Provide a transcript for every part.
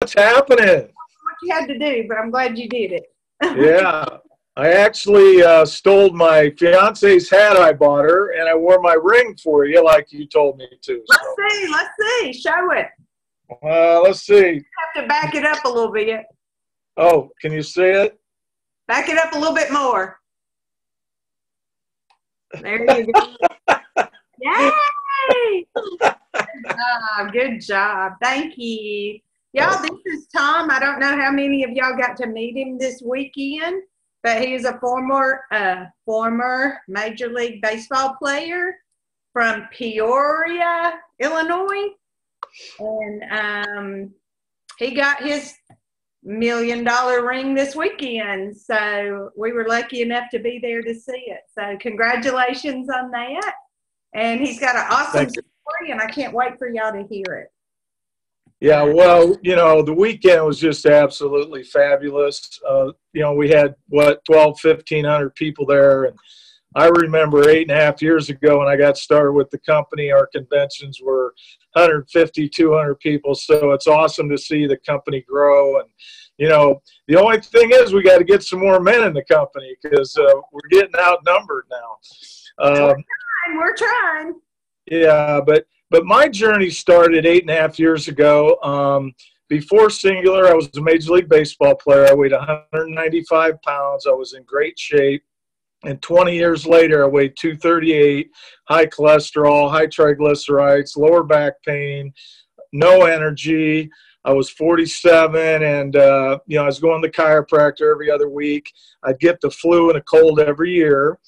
what's happening? What you had to do, but I'm glad you did it. yeah, I actually uh, stole my fiance's hat I bought her, and I wore my ring for you, like you told me to. Let's see. Let's see. Show it. Uh, let's see. You have to back it up a little bit. Oh, can you see it? Back it up a little bit more. There you go. Yay! Ah, good job. Thank you. Y'all, this is Tom. I don't know how many of y'all got to meet him this weekend, but he is a former uh, former Major League Baseball player from Peoria, Illinois. And um, he got his million dollar ring this weekend. So we were lucky enough to be there to see it. So congratulations on that. And he's got an awesome story, and I can't wait for y'all to hear it. Yeah, well, you know, the weekend was just absolutely fabulous. Uh, you know, we had, what, 12, 1,500 people there. And I remember eight and a half years ago when I got started with the company, our conventions were 150, 200 people. So it's awesome to see the company grow. And, you know, the only thing is we got to get some more men in the company because uh, we're getting outnumbered now. Um, we're trying. We're trying. Yeah, but but my journey started eight and a half years ago. Um, before Singular, I was a Major League Baseball player. I weighed 195 pounds. I was in great shape. And 20 years later, I weighed 238, high cholesterol, high triglycerides, lower back pain, no energy. I was 47, and uh, you know I was going to the chiropractor every other week. I'd get the flu and a cold every year,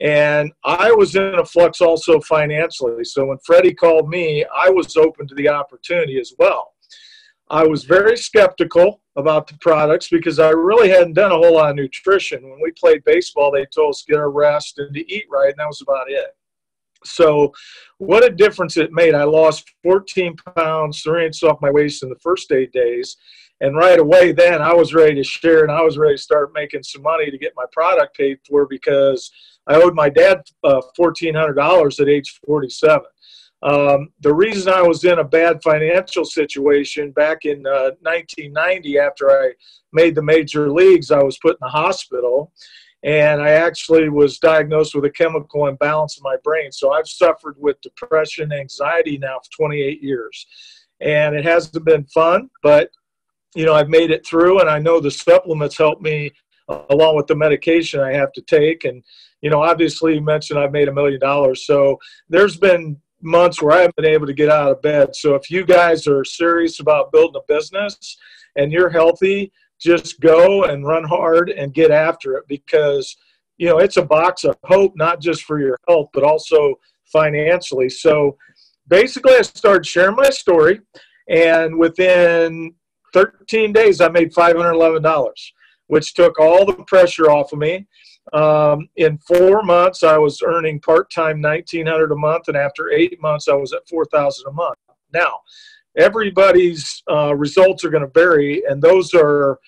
and I was in a flux also financially. So when Freddie called me, I was open to the opportunity as well. I was very skeptical about the products because I really hadn't done a whole lot of nutrition. When we played baseball, they told us to get our rest and to eat right, and that was about it. So, what a difference it made. I lost 14 pounds, three inches off my waist in the first eight days. And right away, then I was ready to share and I was ready to start making some money to get my product paid for because I owed my dad uh, $1,400 at age 47. Um, the reason I was in a bad financial situation back in uh, 1990 after I made the major leagues, I was put in the hospital and I actually was diagnosed with a chemical imbalance in my brain. So I've suffered with depression, anxiety now for 28 years. And it hasn't been fun, but you know, I've made it through and I know the supplements help me along with the medication I have to take. And, you know, obviously you mentioned I've made a million dollars. So there's been months where I haven't been able to get out of bed. So if you guys are serious about building a business and you're healthy, just go and run hard and get after it because you know it's a box of hope not just for your health but also financially. So basically I started sharing my story and within 13 days I made $511 which took all the pressure off of me um, in four months, I was earning part time 1900 a month, and after eight months, I was at 4000 a month. Now, everybody's uh, results are going to vary, and those are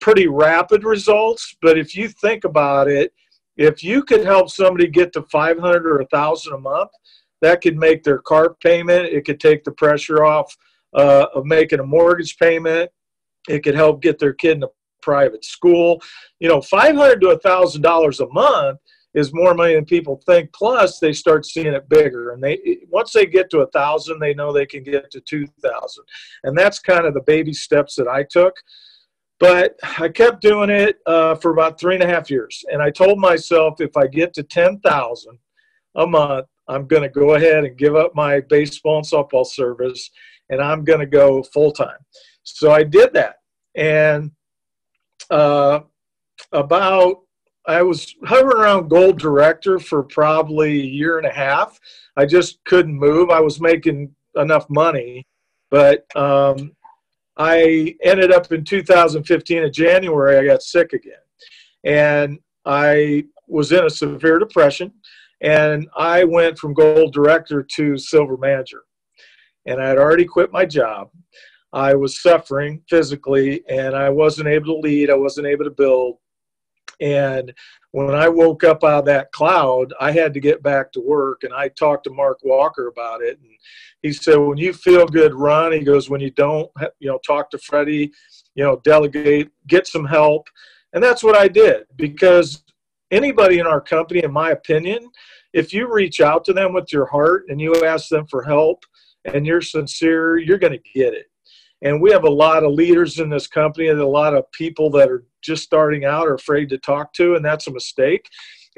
pretty rapid results. But if you think about it, if you could help somebody get to 500 or 1000 a month, that could make their car payment, it could take the pressure off uh, of making a mortgage payment, it could help get their kid in a private school. You know, five hundred to a thousand dollars a month is more money than people think. Plus, they start seeing it bigger, and they once they get to a thousand, they know they can get to two thousand, and that's kind of the baby steps that I took. But I kept doing it uh, for about three and a half years, and I told myself if I get to ten thousand a month, I'm going to go ahead and give up my baseball and softball service, and I'm going to go full time. So I did that, and uh, about I was hovering around gold director for probably a year and a half. I just couldn't move. I was making enough money, but um, I ended up in 2015 in January. I got sick again, and I was in a severe depression. And I went from gold director to silver manager, and I had already quit my job. I was suffering physically and I wasn't able to lead, I wasn't able to build. And when I woke up out of that cloud, I had to get back to work. And I talked to Mark Walker about it. And he said, when you feel good, run. He goes, when you don't, you know, talk to Freddie, you know, delegate, get some help. And that's what I did because anybody in our company, in my opinion, if you reach out to them with your heart and you ask them for help and you're sincere, you're going to get it. And we have a lot of leaders in this company and a lot of people that are just starting out are afraid to talk to, and that's a mistake.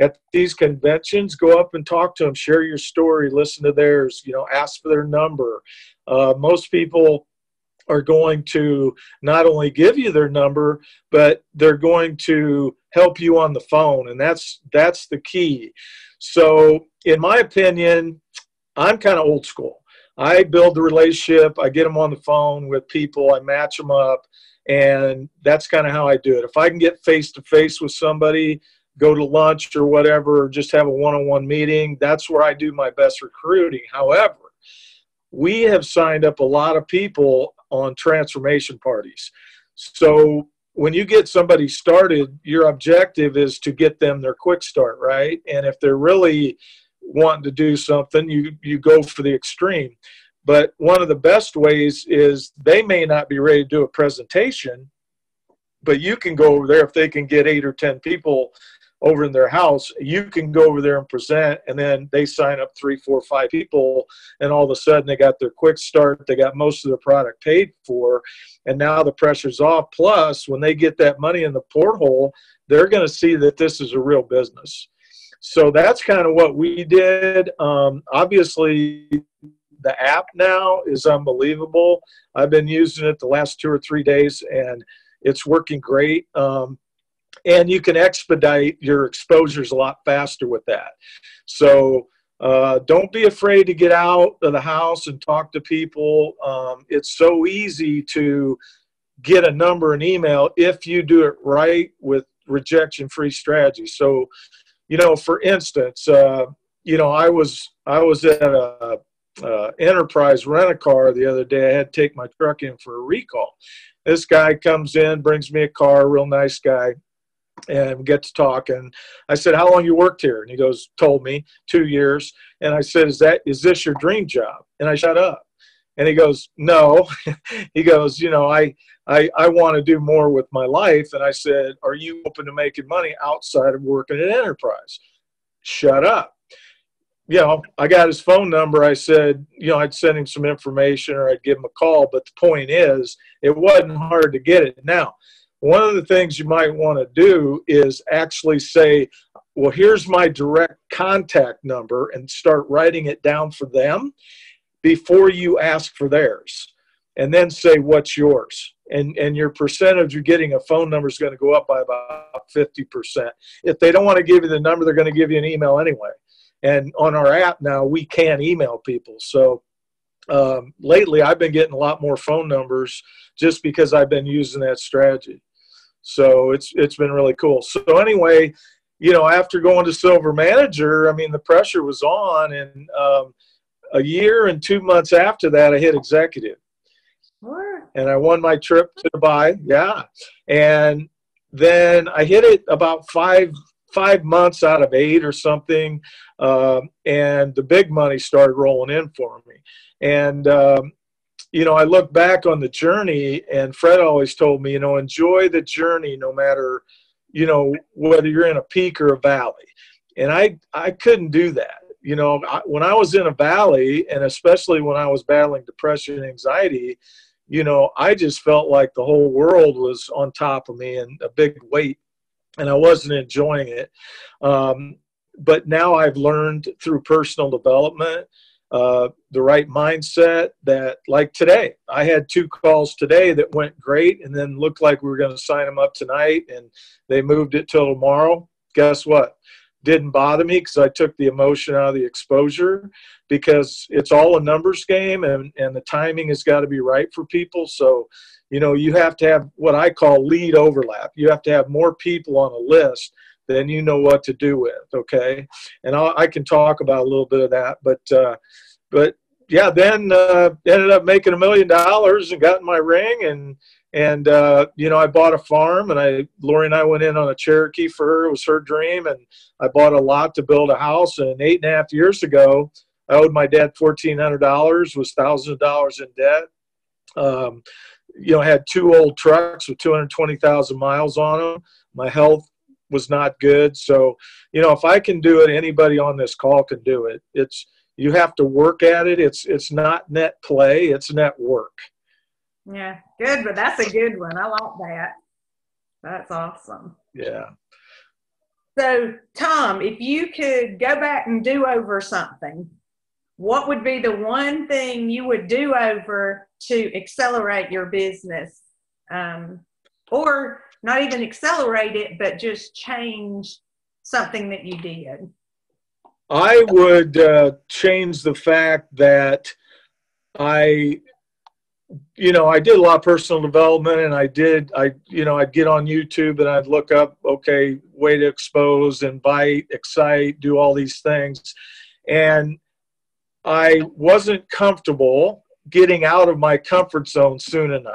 At these conventions, go up and talk to them, share your story, listen to theirs, you know, ask for their number. Uh, most people are going to not only give you their number, but they're going to help you on the phone, and that's that's the key. So, in my opinion, I'm kind of old school. I build the relationship. I get them on the phone with people. I match them up, and that's kind of how I do it. If I can get face to face with somebody, go to lunch or whatever, or just have a one-on-one meeting, that's where I do my best recruiting. However, we have signed up a lot of people on transformation parties. So when you get somebody started, your objective is to get them their quick start, right? And if they're really wanting to do something, you you go for the extreme. But one of the best ways is they may not be ready to do a presentation, but you can go over there if they can get eight or ten people over in their house, you can go over there and present, and then they sign up three, four, five people, and all of a sudden they got their quick start, they got most of their product paid for, and now the pressure's off. Plus, when they get that money in the porthole, they're going to see that this is a real business. So that's kind of what we did. Um, obviously, the app now is unbelievable. I've been using it the last two or three days, and it's working great. Um, and you can expedite your exposures a lot faster with that. So uh, don't be afraid to get out of the house and talk to people. Um, it's so easy to get a number and email if you do it right with rejection free strategy. So, you know, for instance, uh, you know, I was I was at a enterprise rent a car the other day. I had to take my truck in for a recall. This guy comes in, brings me a car, real nice guy and get to talk. And I said, "How long you worked here?" And he goes, "Told me two years." And I said, "Is that is this your dream job?" And I shut up. And he goes, "No." he goes, "You know, I I I want to do more with my life." And I said, "Are you open to making money outside of working at enterprise?" Shut up. You know, I got his phone number. I said, you know, I'd send him some information or I'd give him a call. But the point is, it wasn't hard to get it. Now, one of the things you might want to do is actually say, well, here's my direct contact number and start writing it down for them before you ask for theirs. And then say, what's yours? And, and your percentage of getting a phone number is going to go up by about 50%. If they don't want to give you the number, they're going to give you an email anyway. And on our app now, we can email people. So um, lately, I've been getting a lot more phone numbers just because I've been using that strategy. So it's it's been really cool. So anyway, you know, after going to Silver Manager, I mean, the pressure was on, and um, a year and two months after that, I hit executive, and I won my trip to Dubai. Yeah, and then I hit it about five five months out of eight or something, um, and the big money started rolling in for me. And um, you know, I look back on the journey, and Fred always told me, you know, enjoy the journey no matter, you know, whether you're in a peak or a valley. And I, I couldn't do that. You know, I, when I was in a valley, and especially when I was battling depression and anxiety, you know, I just felt like the whole world was on top of me and a big weight, and I wasn't enjoying it. Um, but now I've learned through personal development uh, the right mindset that like today i had two calls today that went great and then looked like we were going to sign them up tonight and they moved it till tomorrow guess what didn't bother me because i took the emotion out of the exposure because it's all a numbers game and, and the timing has got to be right for people so you know you have to have what i call lead overlap you have to have more people on a list than you know what to do with. Okay, and I'll, i can talk about a little bit of that, but uh, but yeah, then uh, ended up making a million dollars and got in my ring and and uh, you know I bought a farm and I Lori and I went in on a Cherokee for her. It was her dream, and I bought a lot to build a house. And eight and a half years ago, I owed my dad fourteen hundred dollars, was thousands of dollars in debt. Um, you know, had two old trucks with two hundred twenty thousand miles on them. My health was not good, so you know if I can do it, anybody on this call can do it. It's you have to work at it. It's it's not net play. It's net work. Yeah, good, but that's a good one. I like that. That's awesome. Yeah. So, Tom, if you could go back and do over something, what would be the one thing you would do over to accelerate your business? Um, or not even accelerate it, but just change something that you did? I would uh, change the fact that I, you know, I did a lot of personal development, and I did, I, you know, I'd get on YouTube and I'd look up, okay, way to expose, invite, excite, do all these things, and I wasn't comfortable getting out of my comfort zone soon enough.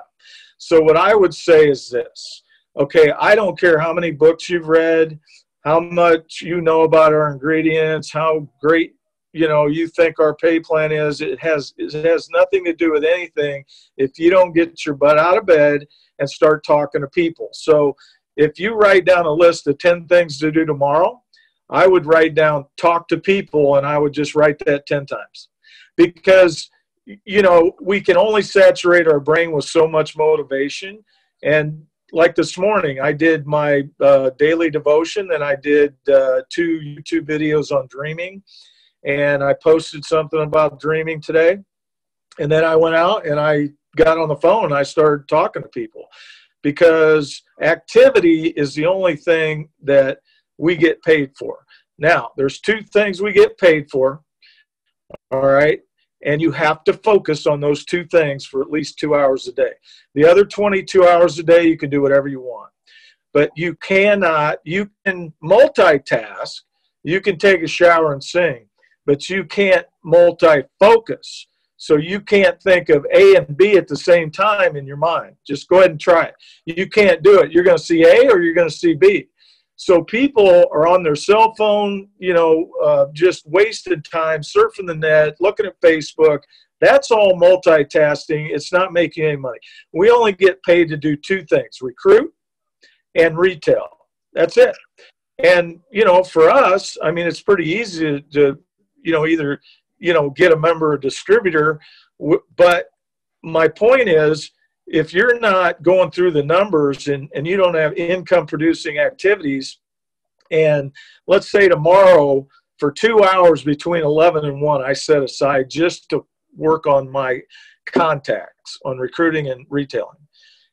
So what I would say is this: okay, I don't care how many books you've read how much you know about our ingredients, how great you know you think our pay plan is. It has it has nothing to do with anything if you don't get your butt out of bed and start talking to people. So if you write down a list of 10 things to do tomorrow, I would write down talk to people and I would just write that 10 times. Because you know, we can only saturate our brain with so much motivation and like this morning, I did my uh, daily devotion, and I did uh, two YouTube videos on dreaming, and I posted something about dreaming today. And then I went out and I got on the phone and I started talking to people because activity is the only thing that we get paid for. Now, there's two things we get paid for. All right and you have to focus on those two things for at least two hours a day. The other 22 hours a day, you can do whatever you want. But you cannot, you can multitask, you can take a shower and sing, but you can't multi focus. So you can't think of A and B at the same time in your mind. Just go ahead and try it. You can't do it. You're going to see A or you're going to see B. So people are on their cell phone, you know, uh, just wasted time surfing the net, looking at Facebook. That's all multitasking. It's not making any money. We only get paid to do two things recruit and retail. That's it. And, you know, for us, I mean, it's pretty easy to, to you know, either, you know, get a member or distributor. But my point is, if you're not going through the numbers and, and you don't have income producing activities, and let's say tomorrow for two hours between 11 and 1, I set aside just to work on my contacts on recruiting and retailing.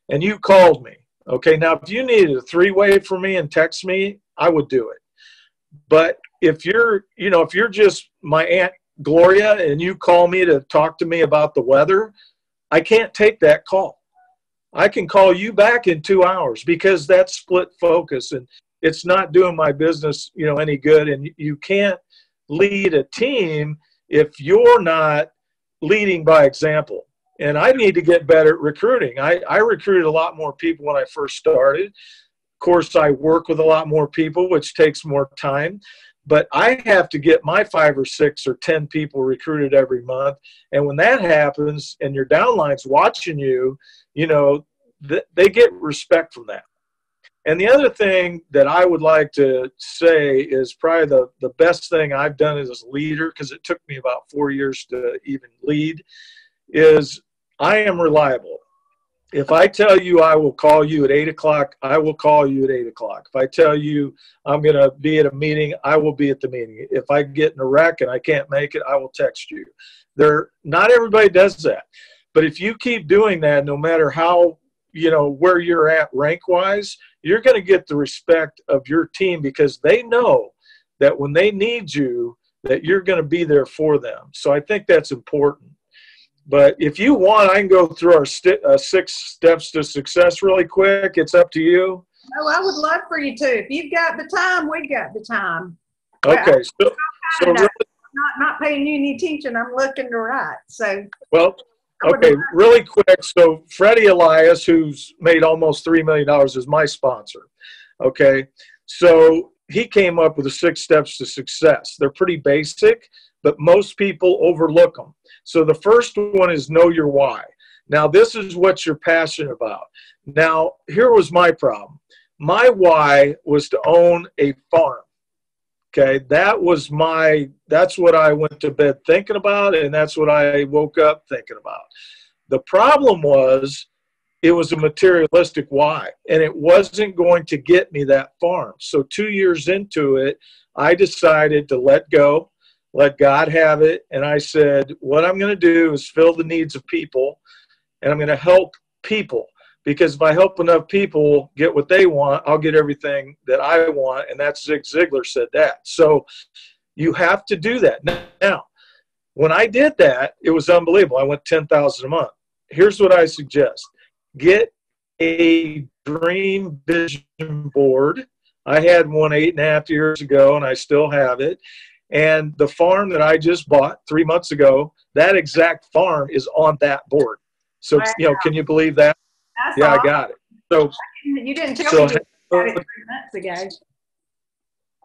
And you called me. Okay, now if you needed a three way for me and text me, I would do it. But if you're, you know, if you're just my Aunt Gloria and you call me to talk to me about the weather, I can't take that call. I can call you back in two hours because that's split focus and it's not doing my business, you know, any good. And you can't lead a team if you're not leading by example. And I need to get better at recruiting. I, I recruited a lot more people when I first started. Of course, I work with a lot more people, which takes more time. But I have to get my five or six or 10 people recruited every month. And when that happens and your downline's watching you, you know, th- they get respect from that. And the other thing that I would like to say is probably the, the best thing I've done as a leader, because it took me about four years to even lead, is I am reliable. If I tell you I will call you at eight o'clock, I will call you at eight o'clock. If I tell you I'm going to be at a meeting, I will be at the meeting. If I get in a wreck and I can't make it, I will text you. There, not everybody does that. But if you keep doing that, no matter how you know where you're at rank wise you're going to get the respect of your team because they know that when they need you that you're going to be there for them. So i think that's important. But if you want i can go through our st- uh, six steps to success really quick. It's up to you. Oh i would love for you to. If you've got the time we've got the time. Okay so, so really, not, not paying you any attention. I'm looking to write. So. Well, okay, really quick. So Freddie Elias, who's made almost three million dollars, is my sponsor. Okay, so he came up with the six steps to success. They're pretty basic, but most people overlook them. So the first one is know your why. Now, this is what you're passionate about. Now, here was my problem. My why was to own a farm. Okay, that was my, that's what I went to bed thinking about, and that's what I woke up thinking about. The problem was it was a materialistic why, and it wasn't going to get me that farm. So, two years into it, I decided to let go, let God have it, and I said, What I'm going to do is fill the needs of people, and I'm going to help people because if I help enough people get what they want, I'll get everything that I want. And that's Zig Ziglar said that. So you have to do that. Now, when I did that, it was unbelievable. I went 10,000 a month. Here's what I suggest. Get a dream vision board. I had one eight and a half years ago and I still have it. And the farm that I just bought three months ago, that exact farm is on that board. So, wow. you know, can you believe that? That's yeah. I got it. So you didn't tell so, me you it three months ago.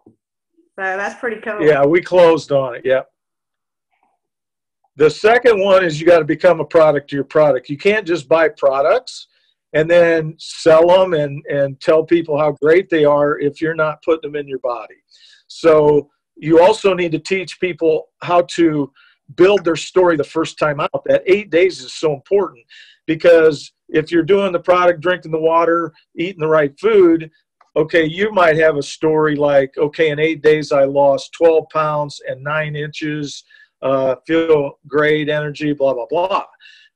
So that's pretty cool. Yeah, we closed on it. Yeah. The second one is you got to become a product to your product. You can't just buy products and then sell them and, and tell people how great they are if you're not putting them in your body. So you also need to teach people how to build their story the first time out. That eight days is so important because if you're doing the product, drinking the water, eating the right food, okay, you might have a story like, okay, in eight days I lost 12 pounds and nine inches, uh, feel great, energy, blah, blah, blah.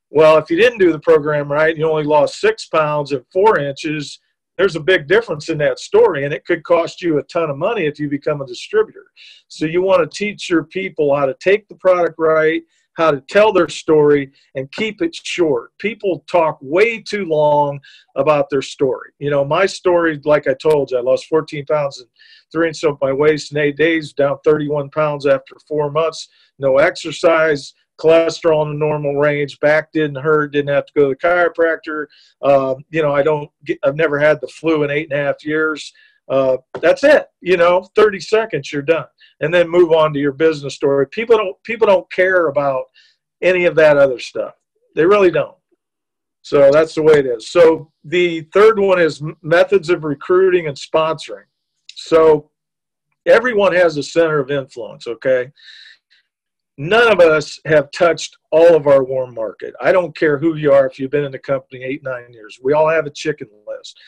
Well, if you didn't do the program right, you only lost six pounds and four inches. There's a big difference in that story, and it could cost you a ton of money if you become a distributor. So, you want to teach your people how to take the product right, how to tell their story and keep it short. People talk way too long about their story. You know, my story, like I told you, I lost 14 pounds and three inches off my waist in eight days, down 31 pounds after four months, no exercise, cholesterol in the normal range, back didn't hurt, didn't have to go to the chiropractor. Uh, you know, I don't get, I've never had the flu in eight and a half years. Uh, that's it. You know, 30 seconds, you're done and then move on to your business story. People don't people don't care about any of that other stuff. They really don't. So that's the way it is. So the third one is methods of recruiting and sponsoring. So everyone has a center of influence, okay? None of us have touched all of our warm market. I don't care who you are if you've been in the company eight, nine years. We all have a chicken list.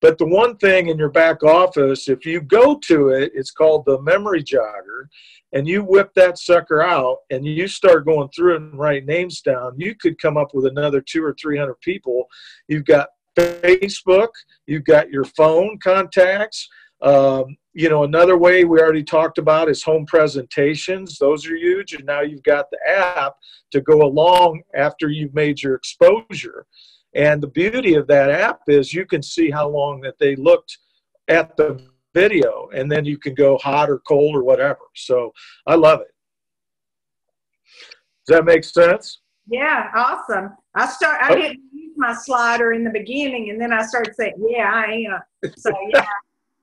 But the one thing in your back office, if you go to it, it's called the memory jogger, and you whip that sucker out and you start going through and write names down, you could come up with another two or three hundred people. You've got Facebook, you've got your phone contacts. Um, you know, another way we already talked about is home presentations. Those are huge. And now you've got the app to go along after you've made your exposure. And the beauty of that app is you can see how long that they looked at the video, and then you can go hot or cold or whatever. So I love it. Does that make sense? Yeah, awesome. I start. I oh. didn't use my slider in the beginning, and then I started saying, "Yeah, I am." So yeah.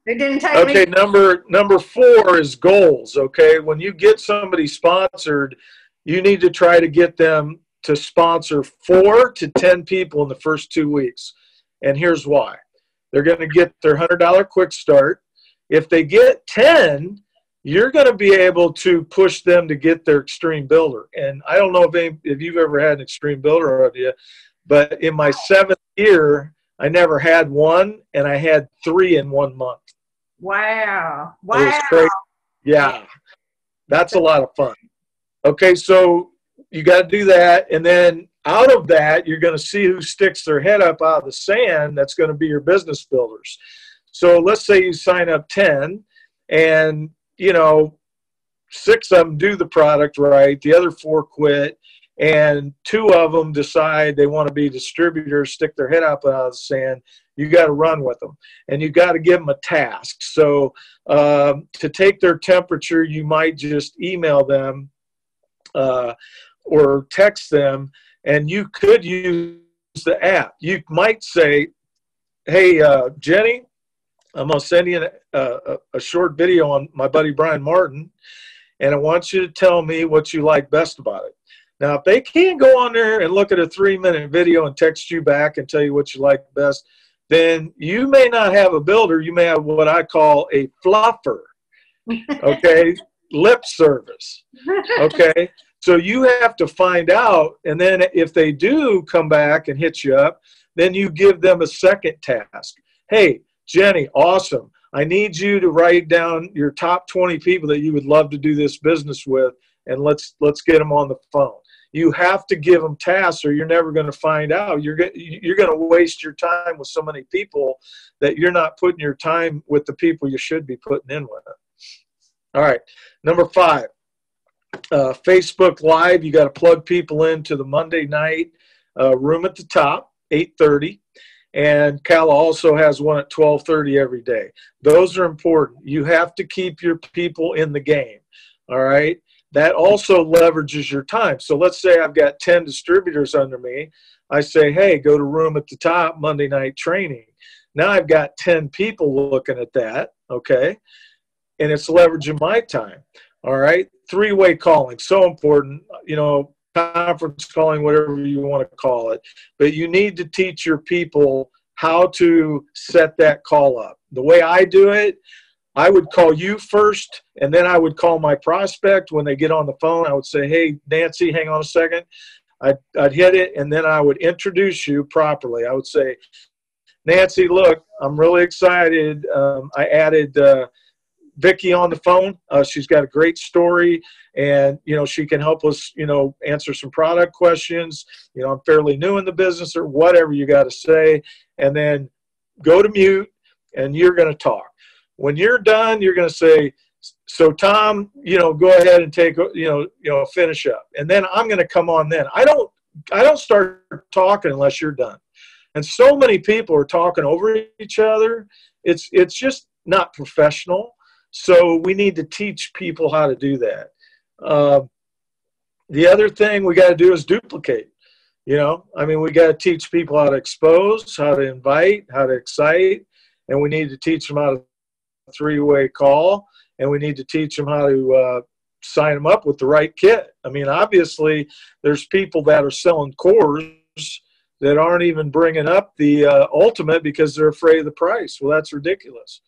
It didn't take okay, me. number number four is goals. Okay, when you get somebody sponsored, you need to try to get them to sponsor four to 10 people in the first two weeks. And here's why they're going to get their $100 quick start. If they get 10, you're going to be able to push them to get their extreme builder. And I don't know if, any, if you've ever had an extreme builder of you, but in my seventh year, I never had one, and I had three in one month. Wow! Wow! Yeah, that's a lot of fun. Okay, so you got to do that. And then out of that, you're going to see who sticks their head up out of the sand. That's going to be your business builders. So let's say you sign up 10 and, you know, six of them do the product right, the other four quit. and two of them decide they want to be distributors, stick their head up out of the sand, you got to run with them and you got to give them a task. So um, to take their temperature, you might just email them uh, or text them, and you could use the app. You might say, "Hey, uh, Jenny, I'm gonna send you a, a, a short video on my buddy Brian Martin, and I want you to tell me what you like best about it." Now, if they can't go on there and look at a three minute video and text you back and tell you what you like best, then you may not have a builder. You may have what I call a fluffer. Okay. Lip service. Okay. So you have to find out. And then if they do come back and hit you up, then you give them a second task. Hey, Jenny, awesome. I need you to write down your top 20 people that you would love to do this business with and let's let's get them on the phone you have to give them tasks or you're never going to find out you're you're going to waste your time with so many people that you're not putting your time with the people you should be putting in with all right number five uh, facebook live you got to plug people into the monday night uh, room at the top 8.30 and Cal also has one at 12:30 every day. Those are important. You have to keep your people in the game. All right that also leverages your time. So let's say I've got 10 distributors under me. I say, hey, go to room at the top, Monday night training. Now I've got 10 people looking at that, okay? And it's leveraging my time. All right. Three way calling, so important. You know, conference calling, whatever you want to call it. But you need to teach your people how to set that call up. The way I do it, I would call you first, and then I would call my prospect when they get on the phone. I would say, "Hey, Nancy, hang on a second. I'd, I'd hit it, and then I would introduce you properly. I would say, "Nancy, look, I'm really excited. Um, I added uh, Vicky on the phone. Uh, she's got a great story, and you know she can help us, you know, answer some product questions. You know, I'm fairly new in the business, or whatever you got to say, and then go to mute, and you're going to talk." When you're done, you're going to say, so Tom, you know, go ahead and take, you know, you know, finish up. And then I'm going to come on then. I don't, I don't start talking unless you're done. And so many people are talking over each other. It's, it's just not professional. So we need to teach people how to do that. Uh, the other thing we got to do is duplicate. You know, I mean, we got to teach people how to expose, how to invite, how to excite, and we need to teach them how to three-way call, and we need to teach them how to uh, sign them up with the right kit. I mean, obviously, there's people that are selling cores that aren't even bringing up the uh, ultimate because they're afraid of the price. Well, that's ridiculous.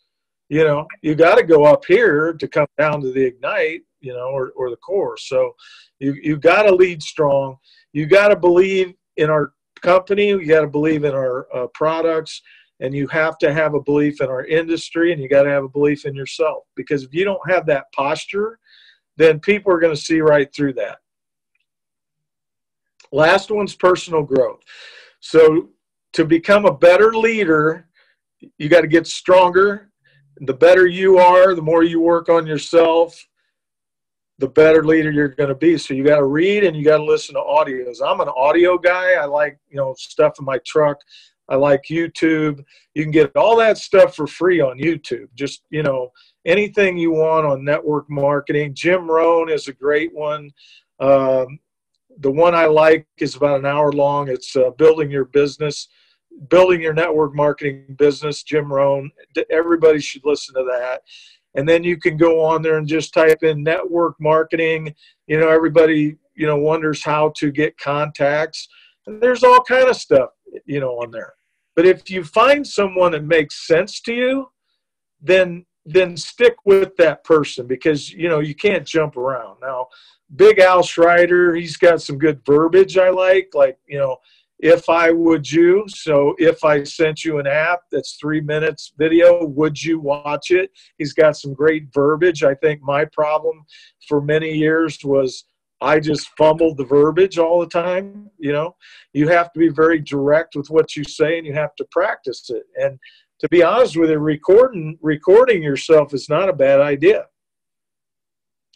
You know, you got to go up here to come down to the ignite, you know, or, or the core. So you you got to lead strong. You got to believe in our company. You got to believe in our uh, products and you have to have a belief in our industry and you got to have a belief in yourself because if you don't have that posture then people are going to see right through that last one's personal growth so to become a better leader you got to get stronger the better you are the more you work on yourself the better leader you're going to be so you got to read and you got to listen to audios i'm an audio guy i like you know stuff in my truck I like YouTube. You can get all that stuff for free on YouTube. Just, you know, anything you want on network marketing. Jim Rohn is a great one. Um, the one I like is about an hour long. It's uh, building your business, building your network marketing business. Jim Rohn. Everybody should listen to that. And then you can go on there and just type in network marketing. You know, everybody you know wonders how to get contacts. And there's all kind of stuff you know on there. But if you find someone that makes sense to you, then then stick with that person because you know you can't jump around. Now, Big Al Schreiter, he's got some good verbiage I like, like you know, if I would you. So if I sent you an app that's three minutes video, would you watch it? He's got some great verbiage. I think my problem for many years was I just fumbled the verbiage all the time. You know, you have to be very direct with what you say, and you have to practice it. And to be honest with you, recording recording yourself is not a bad idea.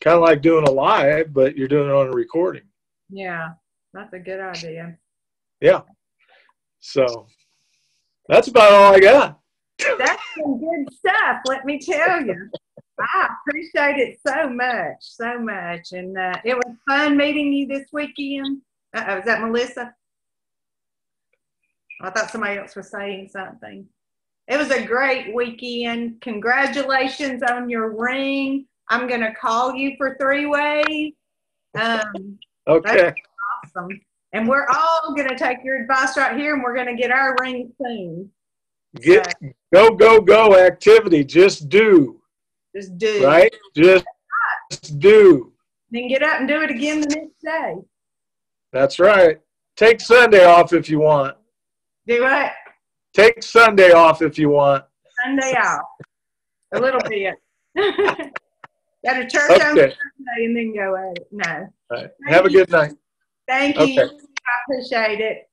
Kind of like doing a live, but you're doing it on a recording. Yeah. That's a good idea. Yeah. So that's about all I got. That's some good stuff, let me tell you. I appreciate it so much, so much. And uh, it was fun meeting you this weekend. Uh-oh, is that Melissa? I thought somebody else was saying something. It was a great weekend. Congratulations on your ring. I'm going to call you for three ways. Um, Okay. awesome. And we're all going to take your advice right here and we're going to get our ring soon. Get go, go, go activity. Just do. Just do. Right? Just do. Then get up and do it again the next day. That's right. Take Sunday off if you want. Do what? Take Sunday off if you want. Sunday off. A little bit. Got a church on Sunday and then go at it. No. All right. Have a good night. Thank you. Okay. I appreciate it.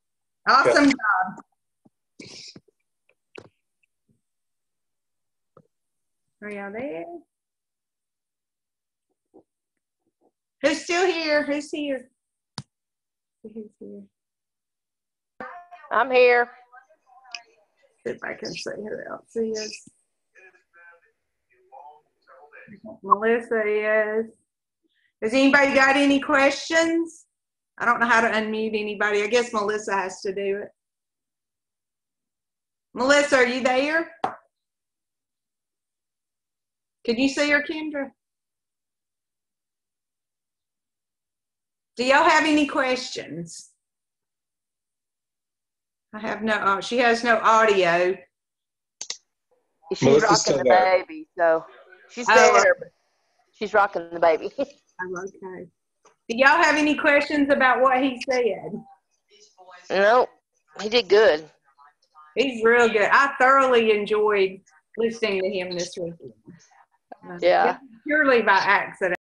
Awesome job. Are y'all there? Who's still here? Who's here? Who's here? I'm here. See if I can see who else is. Melissa is. Has anybody got any questions? I don't know how to unmute anybody. I guess Melissa has to do it. Melissa, are you there? Can you see her, Kendra? Do y'all have any questions? I have no, oh, she has no audio. She's Melissa's rocking still the there. baby, so she's Oh, there. She's rocking the baby. Okay. Do y'all have any questions about what he said? no, he did good. He's real good. I thoroughly enjoyed listening to him this weekend. Yeah. Purely by accident.